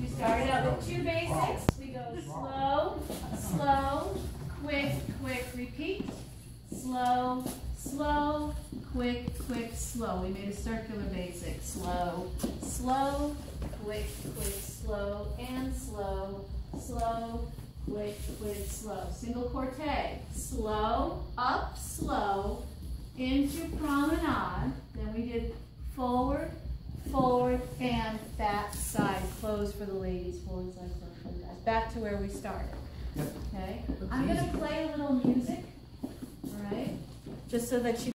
We started out with two basics. We go slow, slow, quick, quick, repeat. Slow, slow, quick, quick, slow. We made a circular basic. Slow, slow, quick, quick, slow, and slow, slow, quick, quick, slow. Single corte. Slow, up, slow, into promenade. Then we did forward, forward, and back side. Close for the ladies. Forward side, close for the guys. Back to where we started. Okay? I'm going to play a little music, all right? Just so that you